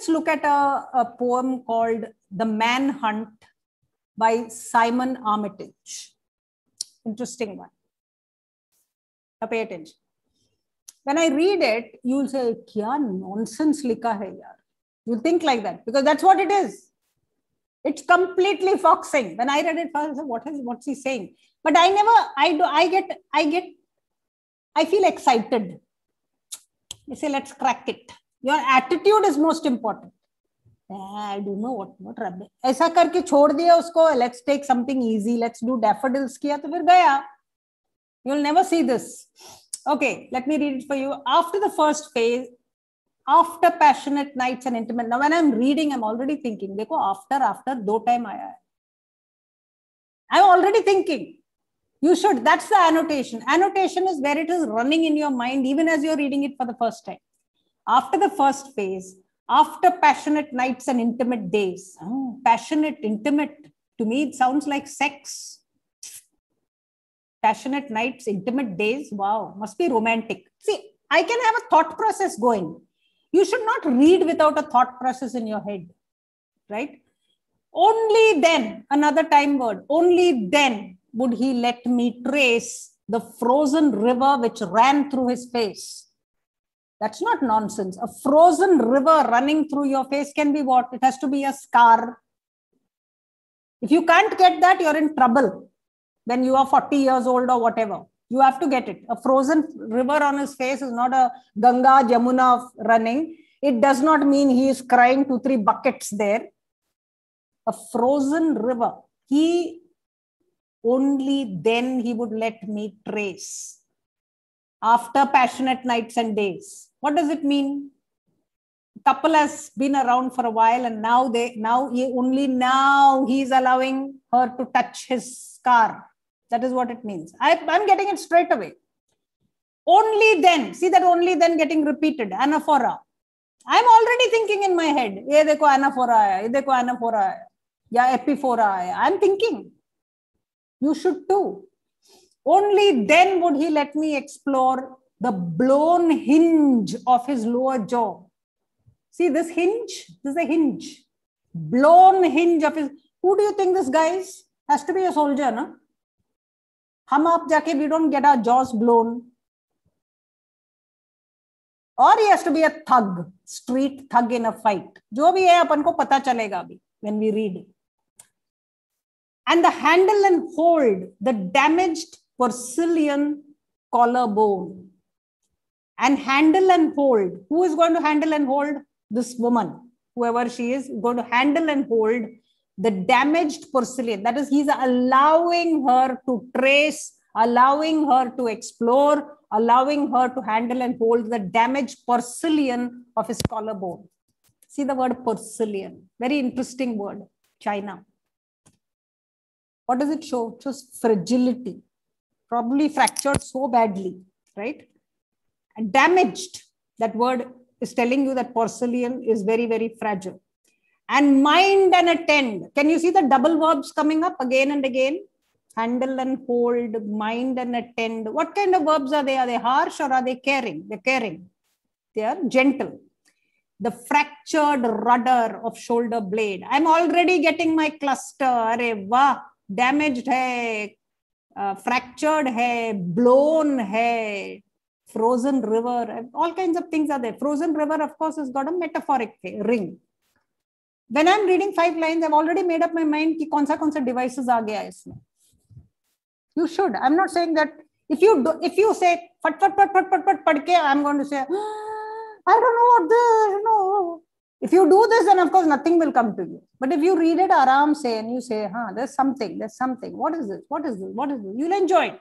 let's look at a, a poem called The Manhunt by Simon Armitage. Interesting one. Now pay attention. When I read it, you'll say, Kya nonsense likha hai yaar. You'll think like that because that's what it is. It's completely foxing. When I read it first, I said, what is what's he saying? But I never, I do, I get, I get, I feel excited. You say, let's crack it. Your attitude is most important. I don't know what what रब ऐसा करके छोड़ दिया उसको let's take something easy let's do daffodils किया तो फिर गया you'll never see this okay let me read it for you after the first phase after passionate nights and intimate now when i'm reading i'm already thinking देखो after after दो time आया है i'm already thinking you should that's the annotation annotation is where it is running in your mind even as you're reading it for the first time after the first phase after passionate nights and intimate days. Oh, passionate, intimate. To me, it sounds like sex. Passionate nights, intimate days. Wow, must be romantic. See, I can have a thought process going. You should not read without a thought process in your head, right? Only then, another time word, only then would he let me trace the frozen river which ran through his face that's not nonsense. A frozen river running through your face can be what? It has to be a scar. If you can't get that, you're in trouble. When you are 40 years old or whatever, you have to get it. A frozen river on his face is not a Ganga Jamuna running. It does not mean he is crying two, three buckets there. A frozen river. He only then he would let me trace after passionate nights and days what does it mean? Couple has been around for a while, and now they now he, only now he's allowing her to touch his scar. That is what it means. I, I'm getting it straight away. Only then, see that only then getting repeated. Anaphora. I'm already thinking in my head. ये देखो anaphora है, ये देखो anaphora है, या epiphora है. I'm thinking. You should too. Only then would he let me explore the blown hinge of his lower jaw. See this hinge? This is a hinge. Blown hinge of his. Who do you think this guy is? Has to be a soldier, no? हम आप जाके we don't get our jaws blown. Or he has to be a thug, street thug in a fight. जो भी है अपन को पता चलेगा अभी when we read. And the handle and hold the damaged porcelain collarbone and handle and hold. Who is going to handle and hold? This woman, whoever she is, going to handle and hold the damaged porcelain. That is, he's allowing her to trace, allowing her to explore, allowing her to handle and hold the damaged porcelain of his collarbone. See the word porcelain. Very interesting word. China. What does it show? It shows fragility. Probably fractured so badly, right? and damaged. That word is telling you that porcelain is very, very fragile. And mind and attend. Can you see the double verbs coming up again and again? Handle and hold, mind and attend. What kind of verbs are they? Are they harsh or are they caring? They're caring. They are gentle. The fractured rudder of shoulder blade. I'm already getting my cluster. Are wah, damaged hai, fractured है blown है frozen river all kind of things are there frozen river of course is got a metaphoric ring when I am reading five line I already made up my mind की कौन सा कौन सा device आ गया है इसमें। You should I am not saying that if you if you say फट फट फट फट फट फट पढ़ के आई am going to say I don't know what the you know If you do this, then of course nothing will come to you. But if you read it aram say and you say, huh, there's something, there's something. What is this? What is this? What is this? You'll enjoy it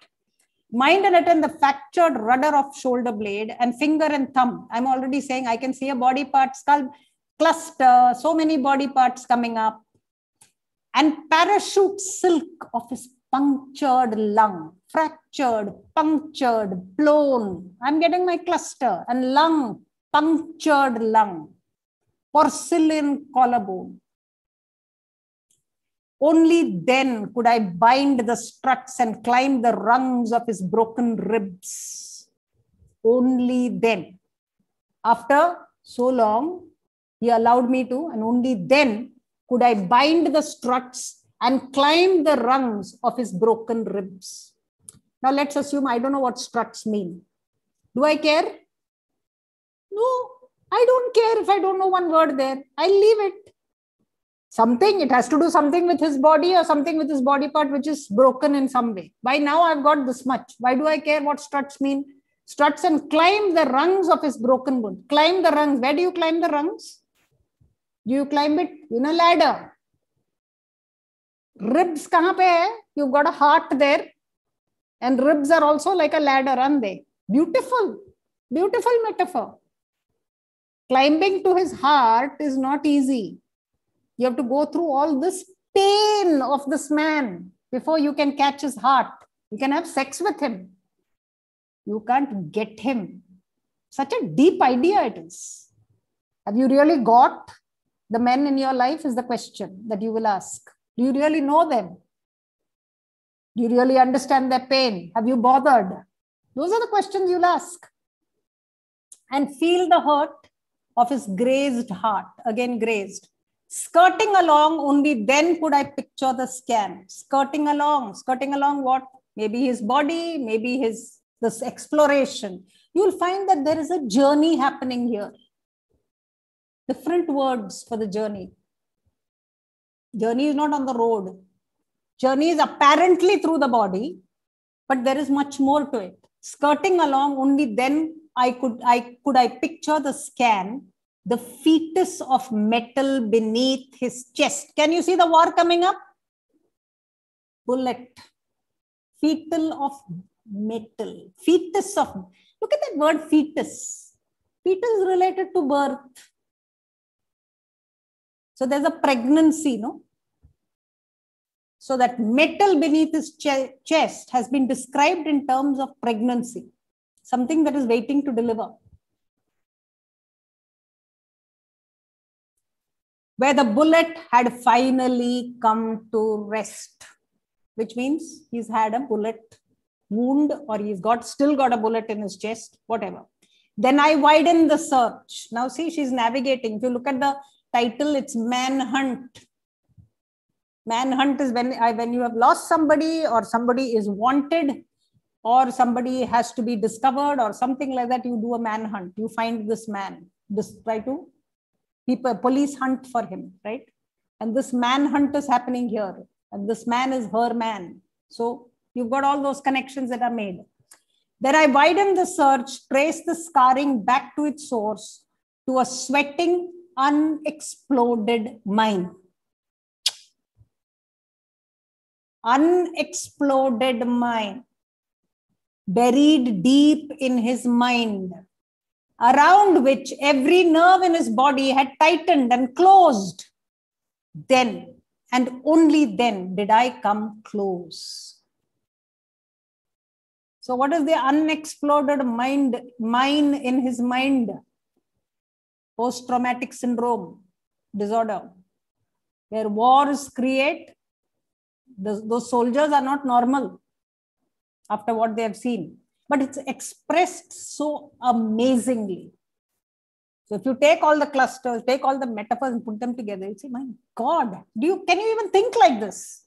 mind and attend the fractured rudder of shoulder blade and finger and thumb. I'm already saying I can see a body part, skull cluster, so many body parts coming up. And parachute silk of his punctured lung, fractured, punctured, blown. I'm getting my cluster and lung, punctured lung, porcelain collarbone. Only then could I bind the struts and climb the rungs of his broken ribs. Only then. After so long, He allowed me to, and only then could I bind the struts and climb the rungs of his broken ribs. Now let's assume I don't know what struts mean. Do I care? No, I don't care if I don't know one word there. I'll leave it. Something, it has to do something with his body or something with his body part which is broken in some way. By now, I've got this much. Why do I care what struts mean? Struts and climb the rungs of his broken bone. Climb the rungs. Where do you climb the rungs? You climb it in a ladder? Ribs kahan pe hai? You've got a heart there. And ribs are also like a ladder, aren't they? Beautiful. Beautiful metaphor. Climbing to his heart is not easy. You have to go through all this pain of this man before you can catch his heart. You can have sex with him. You can't get him. Such a deep idea it is. Have you really got the men in your life? Is the question that you will ask. Do you really know them? Do you really understand their pain? Have you bothered? Those are the questions you'll ask. And feel the hurt of his grazed heart, again grazed. Skirting along, only then could I picture the scan. Skirting along, skirting along what? Maybe his body, maybe his this exploration. You'll find that there is a journey happening here. Different words for the journey. Journey is not on the road. Journey is apparently through the body, but there is much more to it. Skirting along, only then I could I could I picture the scan, the fetus of metal beneath his chest. Can you see the war coming up? Bullet. Fetal of metal. Fetus of look at that word fetus. Fetus related to birth. So there's a pregnancy, no? So that metal beneath his ch chest has been described in terms of pregnancy something that is waiting to deliver. Where the bullet had finally come to rest, which means he's had a bullet wound or he's got still got a bullet in his chest, whatever. Then I widen the search. Now, see, she's navigating. If you look at the title, it's manhunt. Manhunt is when when you have lost somebody or somebody is wanted or somebody has to be discovered or something like that, you do a manhunt. You find this man, this try to people police hunt for him, right? And this manhunt is happening here, and this man is her man. So you've got all those connections that are made. Then I widen the search, trace the scarring back to its source, to a sweating, unexploded mine. Unexploded mine buried deep in his mind, around which every nerve in his body had tightened and closed. Then and only then did I come close. So, what is the unexploded mind mine in his mind? Post traumatic syndrome disorder, where wars create, those soldiers are not normal after what they have seen. But it's expressed so amazingly. So if you take all the clusters, take all the metaphors and put them together, you say, my God, do you can you even think like this?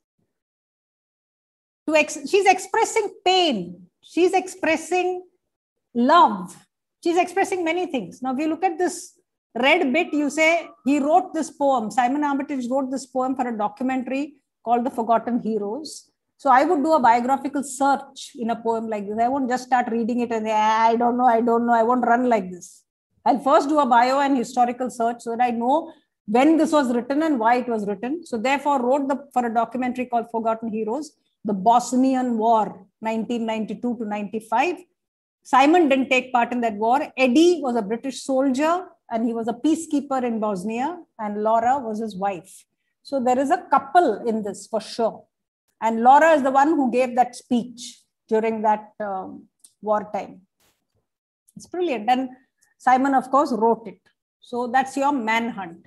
To ex- she's expressing pain, she's expressing love, she's expressing many things. Now, if you look at this red bit, you say he wrote this poem. Simon Armitage wrote this poem for a documentary called The Forgotten Heroes. So I would do a biographical search in a poem like this. I won't just start reading it and say, ah, I don't know, I don't know. I won't run like this. I'll first do a bio and historical search so that I know when this was written and why it was written. So therefore wrote the for a documentary called Forgotten Heroes, the Bosnian War, 1992 to 95. Simon didn't take part in that war. Eddie was a British soldier and he was a peacekeeper in Bosnia, and Laura was his wife. So there is a couple in this for sure. And Laura is the one who gave that speech during that um, wartime. It's brilliant. And Simon, of course, wrote it. So that's your manhunt.